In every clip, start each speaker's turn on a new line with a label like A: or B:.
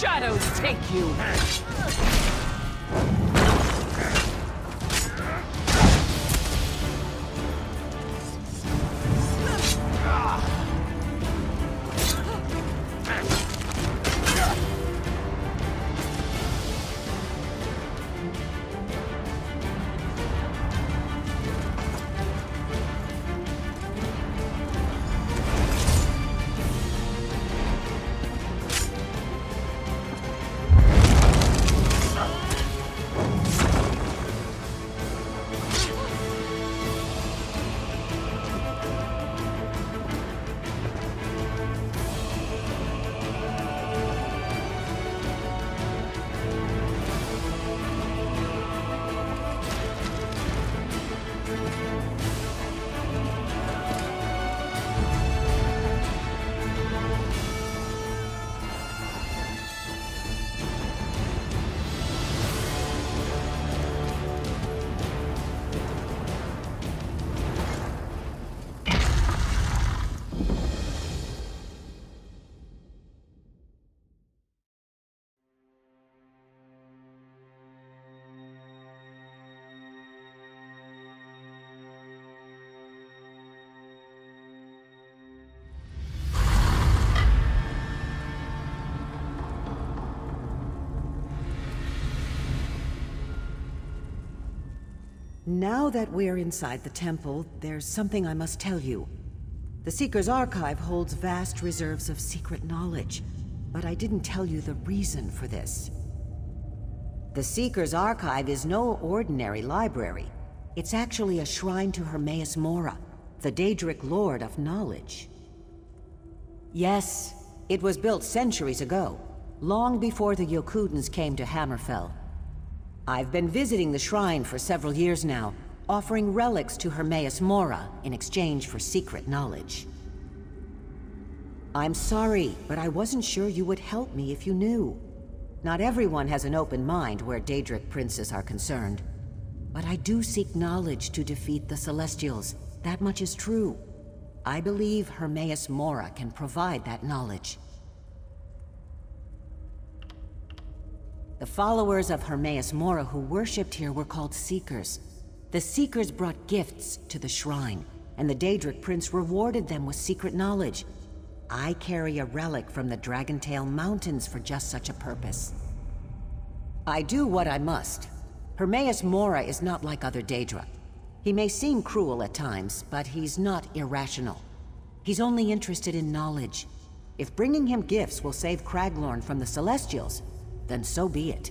A: Shadows take you!
B: Now that we're inside the temple, there's something I must tell you. The Seeker's Archive holds vast reserves of secret knowledge, but I didn't tell you the reason for this. The Seeker's Archive is no ordinary library. It's actually a shrine to Hermaeus Mora, the Daedric Lord of Knowledge. Yes, it was built centuries ago, long before the Yokudans came to Hammerfell. I've been visiting the shrine for several years now, offering relics to Hermaeus Mora in exchange for secret knowledge. I'm sorry, but I wasn't sure you would help me if you knew. Not everyone has an open mind where Daedric princes are concerned. But I do seek knowledge to defeat the Celestials. That much is true. I believe Hermaeus Mora can provide that knowledge. The followers of Hermaeus Mora who worshipped here were called Seekers. The Seekers brought gifts to the shrine, and the Daedric Prince rewarded them with secret knowledge. I carry a relic from the Dragontail Mountains for just such a purpose. I do what I must. Hermaeus Mora is not like other Daedra. He may seem cruel at times, but he's not irrational. He's only interested in knowledge. If bringing him gifts will save Craglorn from the Celestials, then so be it.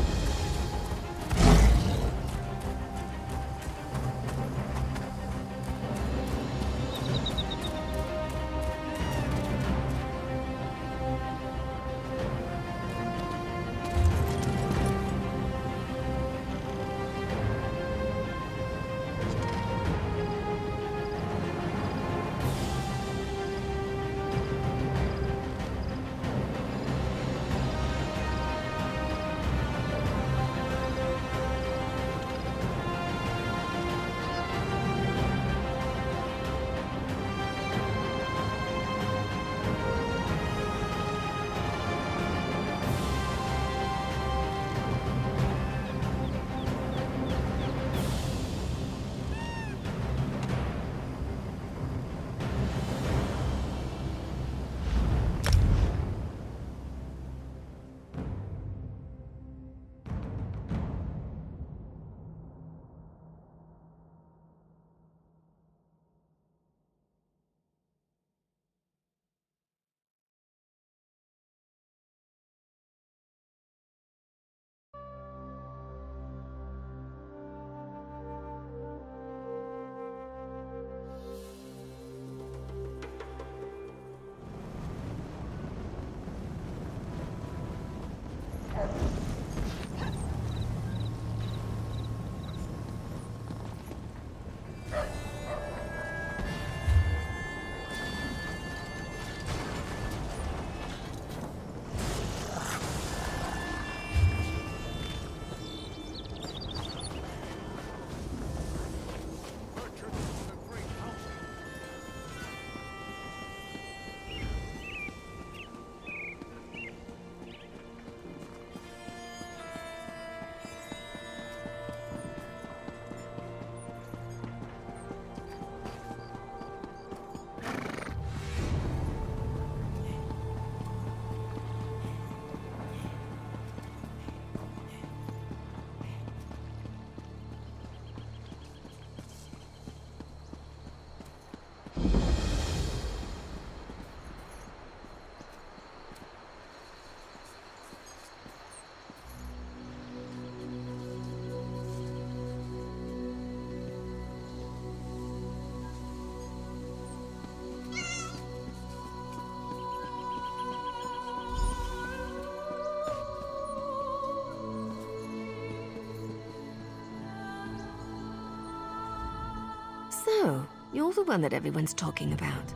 A: You're the one that everyone's talking about.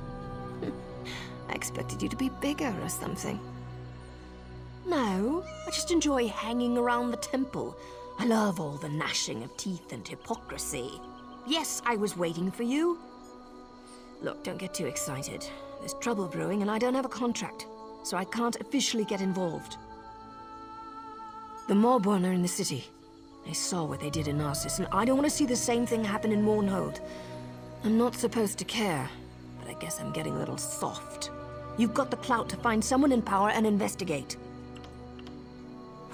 A: I expected you to be bigger or something. No, I just enjoy hanging around the temple. I love all the gnashing of teeth and hypocrisy. Yes, I was waiting for you. Look, don't get too excited. There's trouble brewing and I don't have a contract, so I can't officially get involved. The Maelborn are in the city. They saw what they did in Narsis, and I don't want to see the same thing happen in Mournhold. I'm not supposed to care, but I guess I'm getting a little soft. You've got the clout to find someone in power and investigate.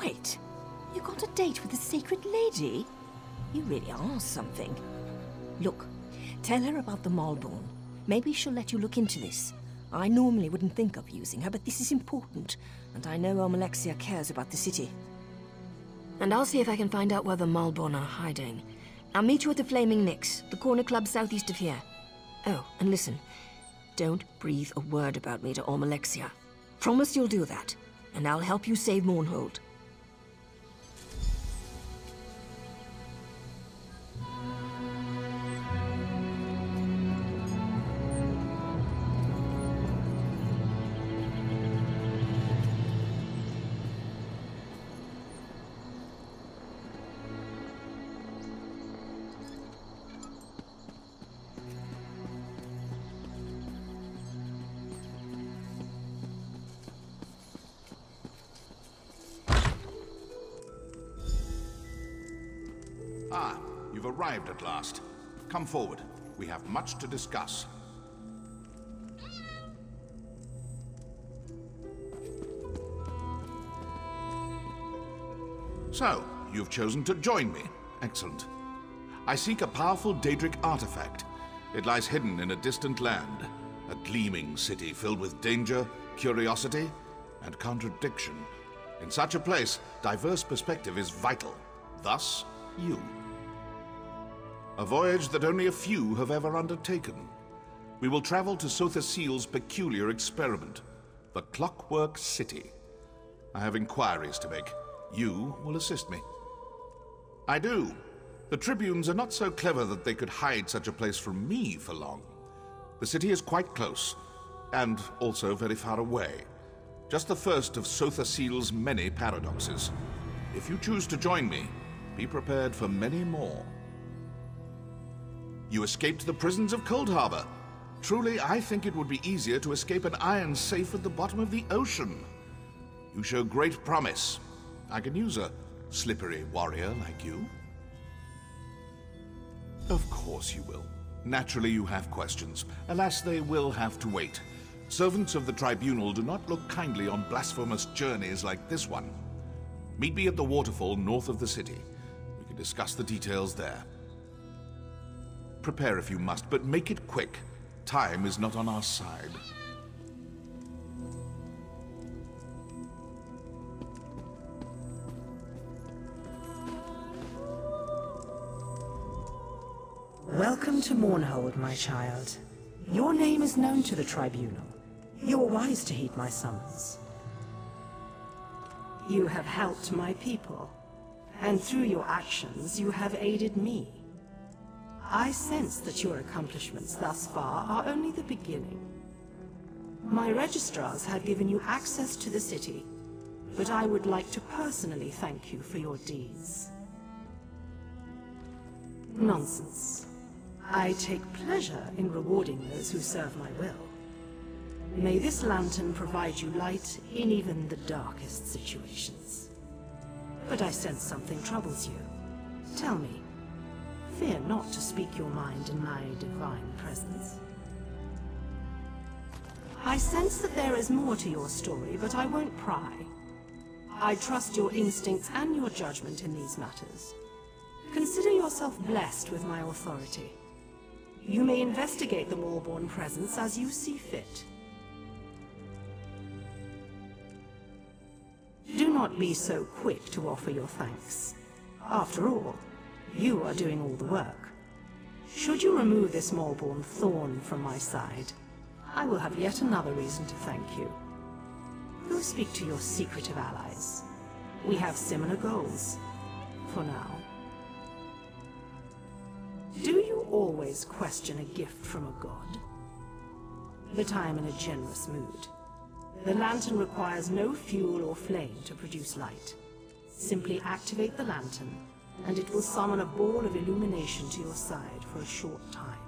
A: Wait, you got a date with the Sacred Lady? You really are something. Look, tell her about the Maelborn. Maybe she'll let you look into this. I normally wouldn't think of using her, but this is important, and I know Almalexia cares about the city. And I'll see if I can find out where the Maelborn are hiding. I'll meet you at the Flaming Nix, the corner club southeast of here. Oh, and listen. Don't breathe a word about me to Almalexia. Promise you'll do that, and I'll help you save Mournhold.
C: Ah, you've arrived at last. Come forward. We have much to discuss. So, you've chosen to join me. Excellent. I seek a powerful Daedric artifact. It lies hidden in a distant land, a gleaming city filled with danger, curiosity, and contradiction. In such a place, diverse perspective is vital. Thus, you. A voyage that only a few have ever undertaken. We will travel to Sotha Sil's peculiar experiment, the Clockwork City. I have inquiries to make. You will assist me. I do. The Tribunes are not so clever that they could hide such a place from me for long. The city is quite close, and also very far away. Just the first of Sotha Sil's many paradoxes. If you choose to join me, be prepared for many more. You escaped the prisons of Coldharbour. Truly, I think it would be easier to escape an iron safe at the bottom of the ocean. You show great promise. I can use a slippery warrior like you. Of course you will. Naturally you have questions. Alas, they will have to wait. Servants of the Tribunal do not look kindly on blasphemous journeys like this one. Meet me at the waterfall north of the city. We can discuss the details there. Prepare if you must, but make it quick. Time is not on our side.
D: Welcome to Mournhold, my child. Your name is known to the Tribunal. You are wise to heed my summons. You have helped my people, and through your actions you have aided me. I sense that your accomplishments thus far are only the beginning. My registrars have given you access to the city, but I would like to personally thank you for your deeds. Nonsense. I take pleasure in rewarding those who serve my will. May this lantern provide you light in even the darkest situations. But I sense something troubles you. Tell me, Fear not to speak your mind in my divine presence. I sense that there is more to your story, but I won't pry. I trust your instincts and your judgment in these matters. Consider yourself blessed with my authority. You may investigate the Maelborn presence as you see fit. Do not be so quick to offer your thanks. After all, you are doing all the work. Should you remove this Maelborn thorn from my side, I will have yet another reason to thank you. Go speak to your secretive allies. We have similar goals. For now. Do you always question a gift from a god. But I am in a generous mood. The lantern requires no fuel or flame to produce light. Simply activate the lantern, and it will summon a ball of illumination to your side for a short time.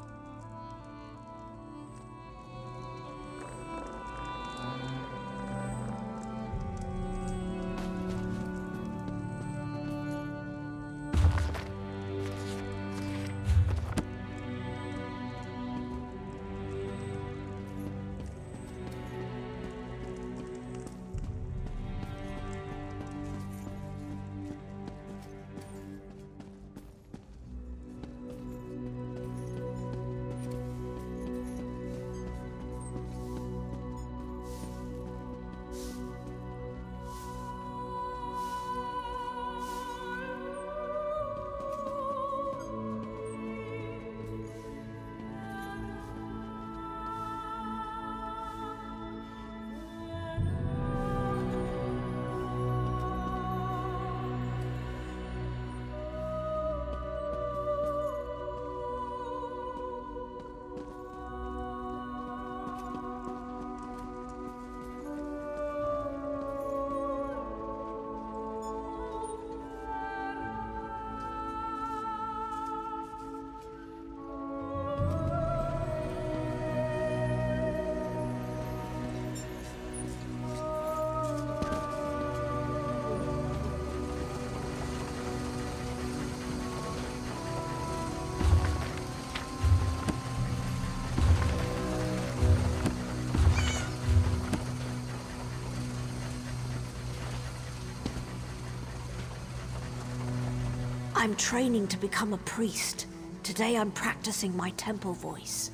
A: I'm training to become a priest. Today I'm practicing my temple voice.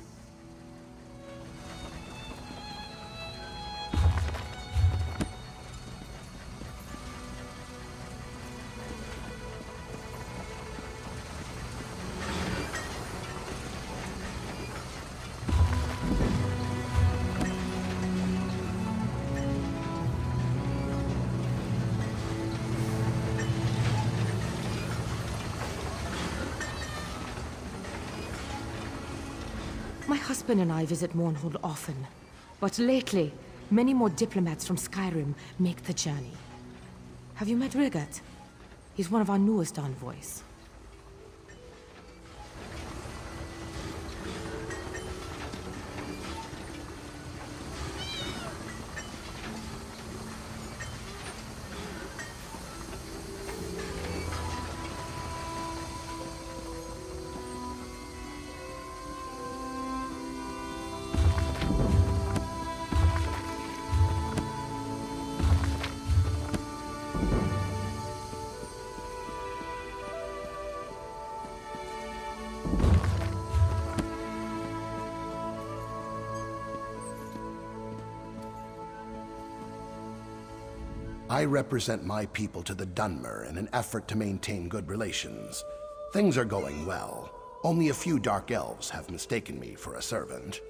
E: Husband and I visit Mournhold often, but lately, many more diplomats from Skyrim make the journey. Have you met Rigert? He's one of our newest envoys.
F: I represent my people to the Dunmer in an effort to maintain good relations. Things are going well. Only a few Dark Elves have mistaken me for a servant.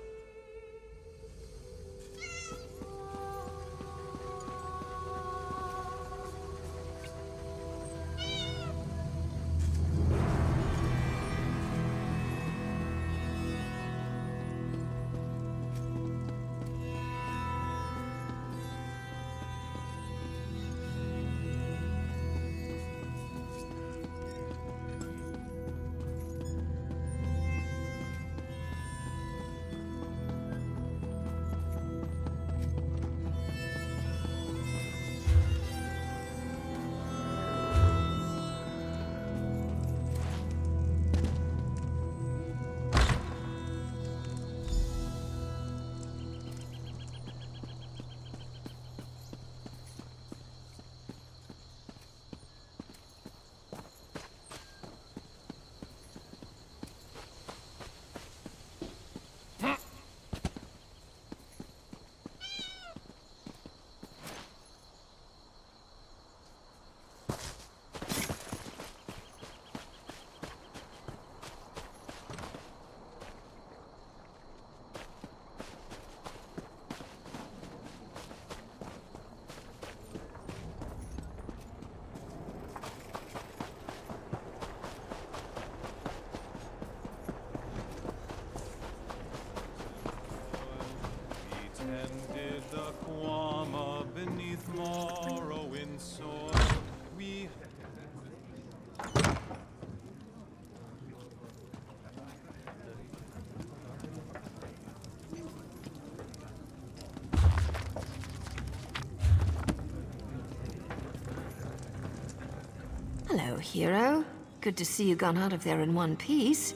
A: Hero. Good to see you gone out of there in one piece.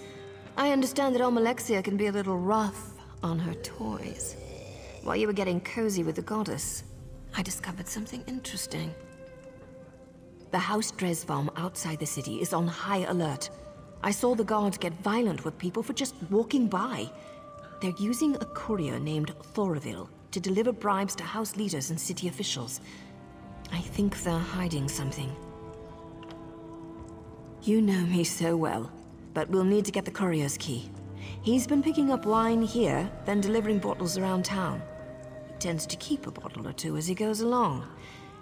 A: I understand that Almalexia can be a little rough on her toys. While you were getting cozy with the goddess, I discovered something interesting. The House Dresvam outside the city is on high alert. I saw the guards get violent with people for just walking by. They're using a courier named Thoroville to deliver bribes to house leaders and city officials. I think they're hiding something. You know me so well, but we'll need to get the courier's key. He's been picking up wine here, then delivering bottles around town. He tends to keep a bottle or two as he goes along.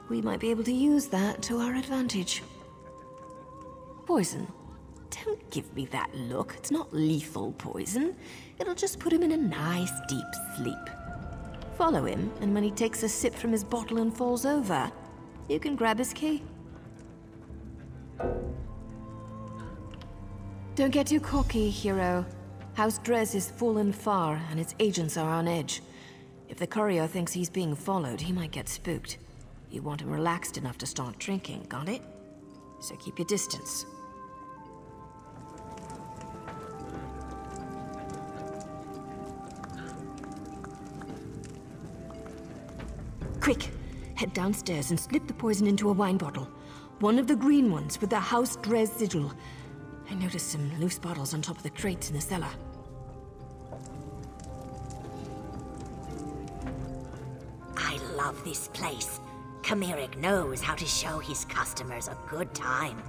A: We might be able to use that to our advantage. Poison. Don't give me that look. It's not lethal poison. It'll just put him in a nice deep sleep. Follow him, and when he takes a sip from his bottle and falls over, you can grab his key. Don't get too cocky, hero. House Dres is full and far, and its agents are on edge. If the courier thinks he's being followed, he might get spooked. You want him relaxed enough to start drinking, got it? So keep your distance. Quick! Head downstairs and slip the poison into a wine bottle. One of the green ones with the House Dres sigil. I noticed some loose bottles on top of the crates in the cellar.
G: I love this place. Kamirik knows how to show his customers a good time.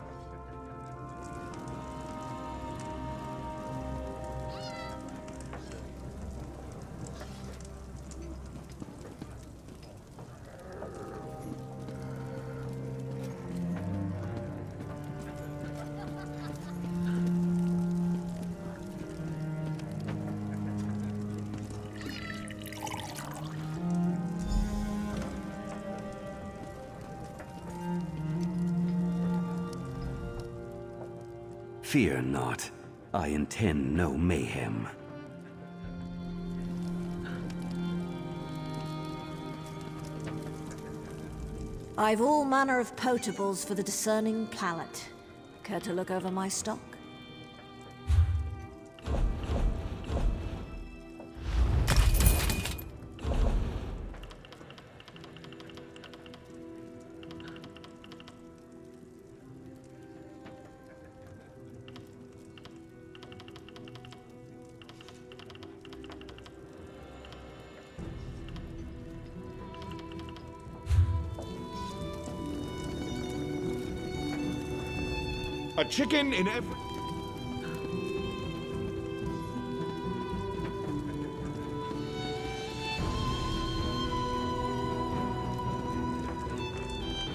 H: Fear not. I intend no mayhem.
I: I've all manner of potables for the discerning palate. Care to look over my stock?
C: A chicken in every...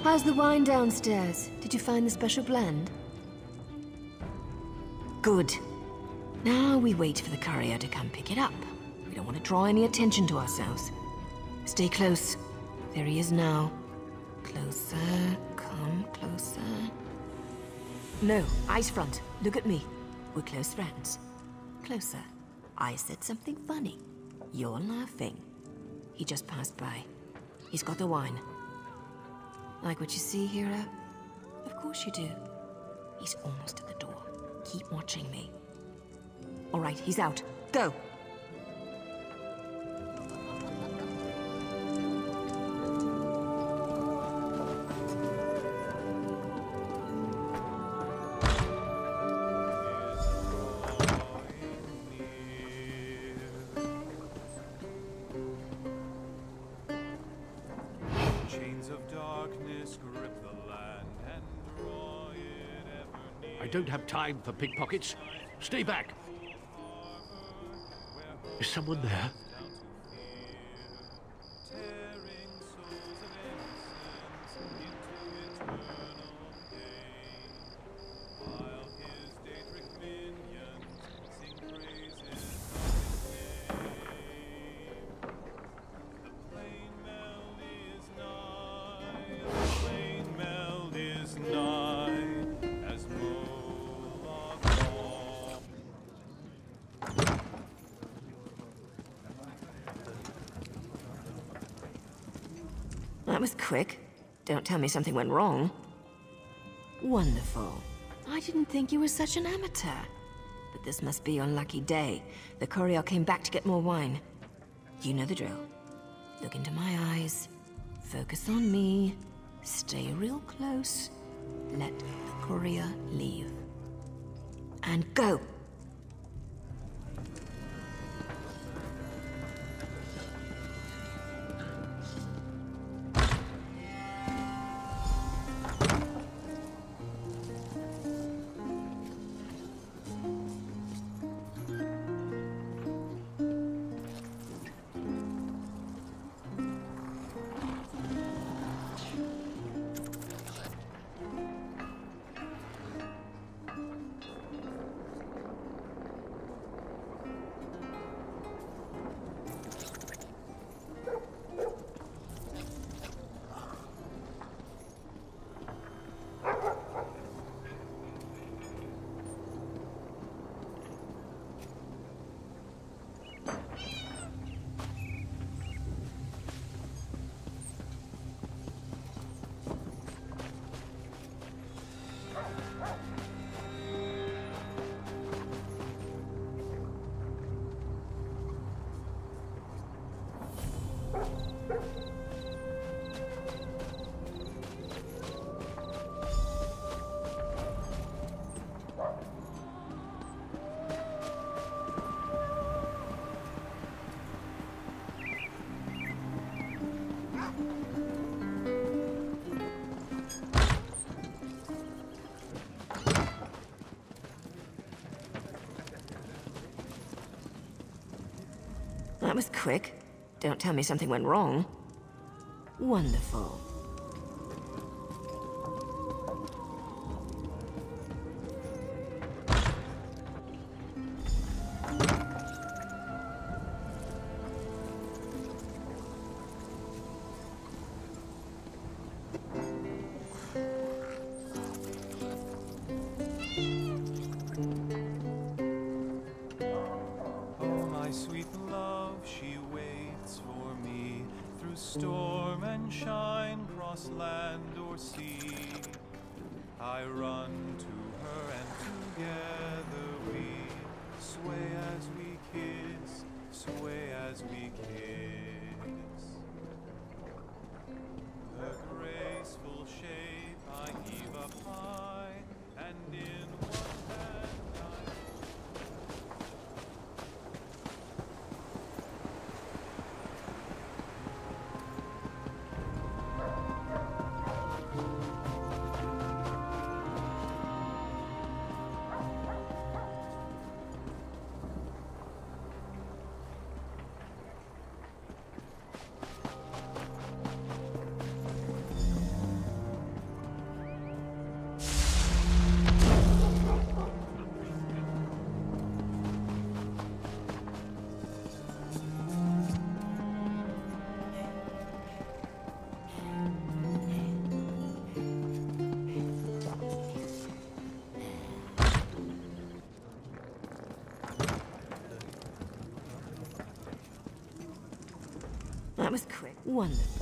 A: How's the wine downstairs? Did you find the special blend? Good. Now we wait for the courier to come pick it up. We don't want to draw any attention to ourselves. Stay close. There he is now. Closer. No, eyes front. Look at me. We're close friends. Closer. I said something funny. You're laughing. He just passed by. He's got the wine. Like what you see, Hero? Of course you do. He's almost at the door. Keep watching me. All right, he's out. Go!
J: Time for pickpockets. Stay back. Is someone there?
A: That was quick. Don't tell me something went wrong.
J: Wonderful. I didn't think you were such an amateur. But this must be your lucky day. The courier came back to get more wine. You know the drill. Look into my eyes. Focus on me. Stay real close. Let the courier leave. And go! Quick. Don't tell me something went wrong. Wonderful. That was quick. Wonderful.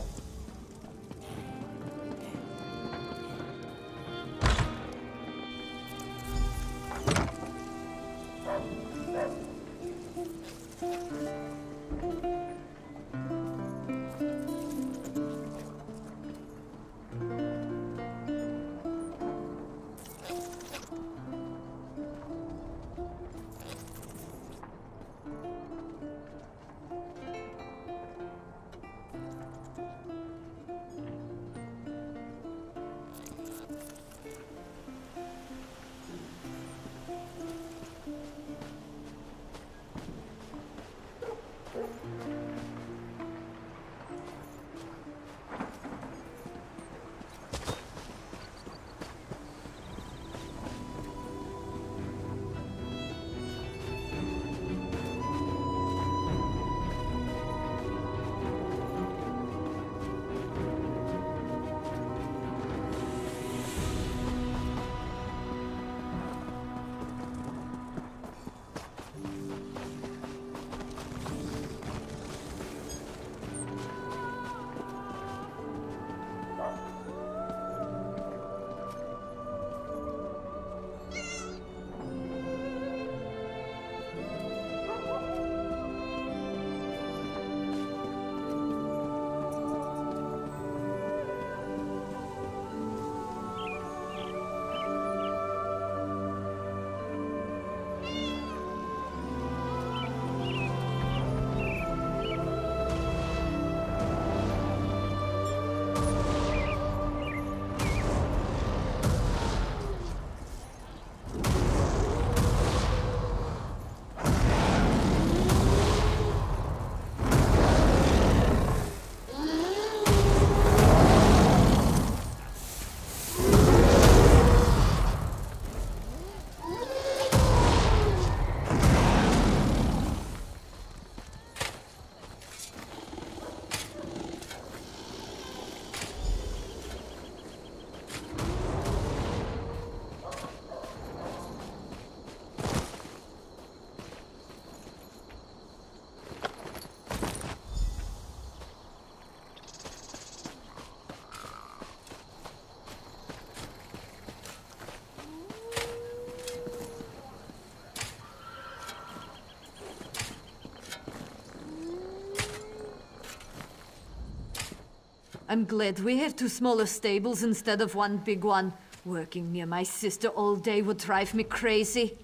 K: I'm glad we have two smaller stables instead of one big one. Working near my sister all day would drive me crazy.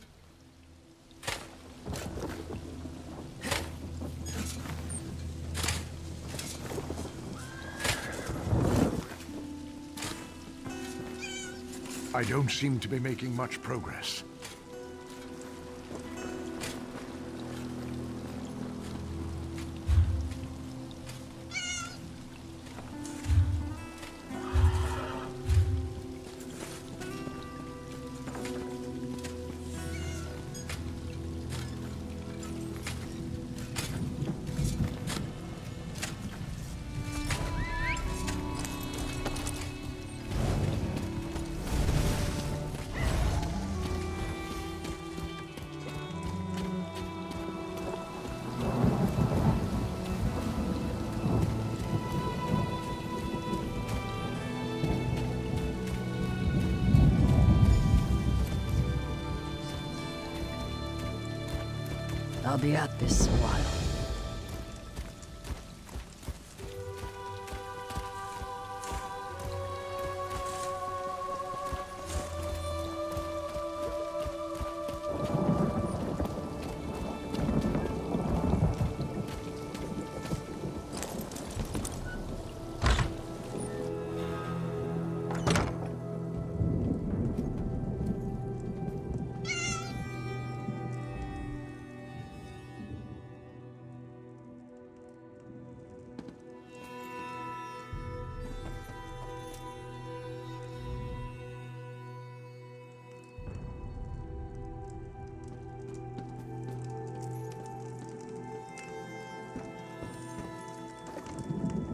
J: I don't seem to be making much progress.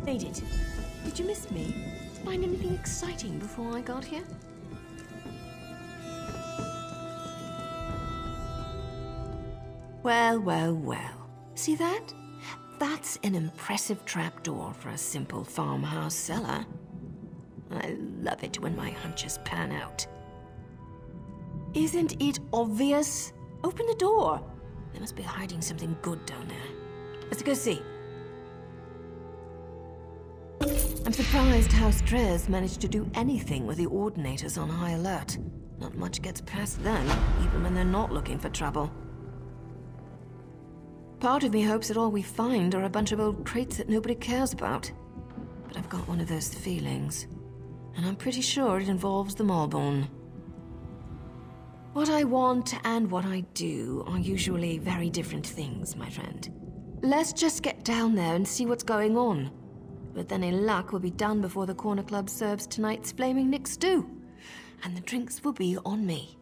A: Made it. Did you miss me? Find anything exciting before I got here? Well, well, well. See that? That's an impressive trapdoor for a simple farmhouse cellar. I love it when my hunches pan out. Isn't it obvious? Open the door. They must be hiding something good down there. Let's go see. I'm surprised House Dres managed to do anything with the Ordinators on high alert. Not much gets past them, even when they're not looking for trouble. Part of me hopes that all we find are a bunch of old crates that nobody cares about. But I've got one of those feelings. And I'm pretty sure it involves the Maulborn. What I want and what I do are usually very different things, my friend. Let's just get down there and see what's going on. But then in luck we'll be done before the Corner Club serves tonight's Flaming Nick stew. And the drinks will be on me.